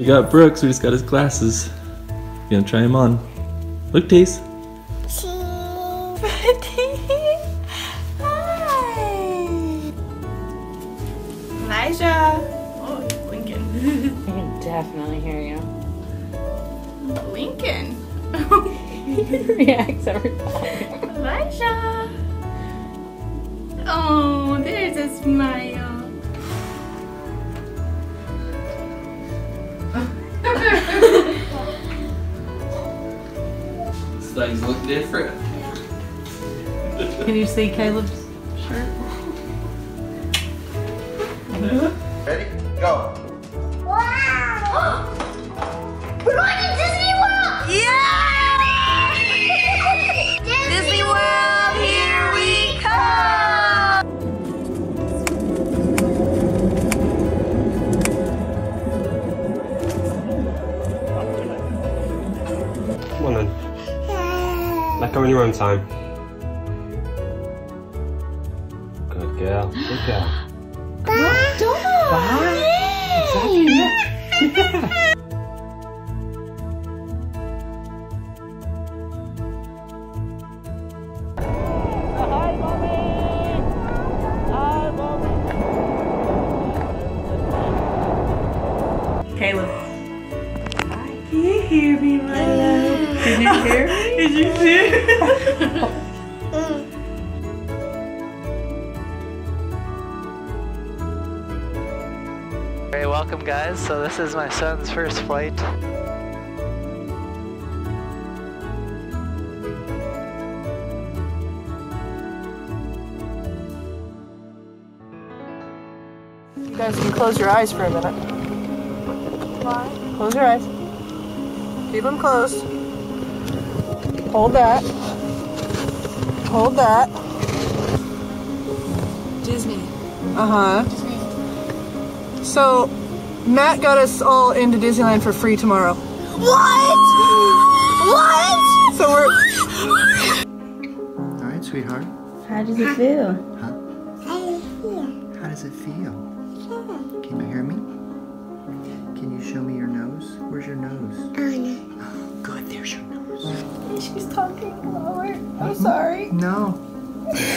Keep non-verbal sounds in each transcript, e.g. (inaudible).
We got Brooks, we just got his glasses. Gonna try him on. Look, Taste. (laughs) Hi. Elijah. Oh, he's blinking. (laughs) I can definitely hear you. blinking. he reacts every time. Elijah. Oh, there's a smile. Things look different. Can you see Caleb's then. Let go in your own time. Good girl. Good girl. Caleb. Can you hear me, my love? Did you hear me? Did you hear? Very welcome, guys. So this is my son's first flight. You guys can close your eyes for a minute. Close your eyes. Keep them closed. Hold that. Hold that. Disney. Uh huh. So, Matt got us all into Disneyland for free tomorrow. What? What? So we're. All right, sweetheart. How does it feel? Huh? How does it feel? Can you hear me? Can you show me your nose. She's talking lower. I'm mm-hmm. sorry. No.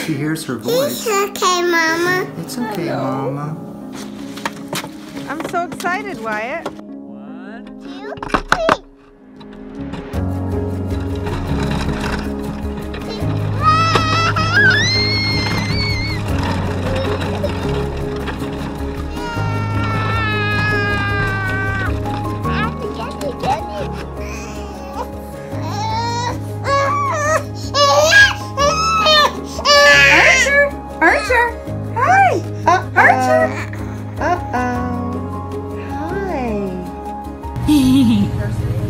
She hears her voice. It's okay, Mama. It's okay, Mama. I'm so excited, Wyatt. One, Two, Archer. Uh-oh. Hi. (laughs)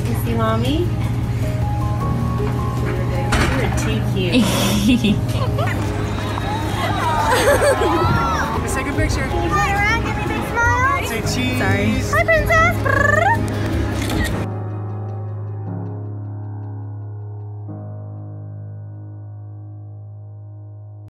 You see mommy? You're too cute. Let's (laughs) take a picture. Turn around, give me a big smile. Say cheese. Sorry. Hi, princess.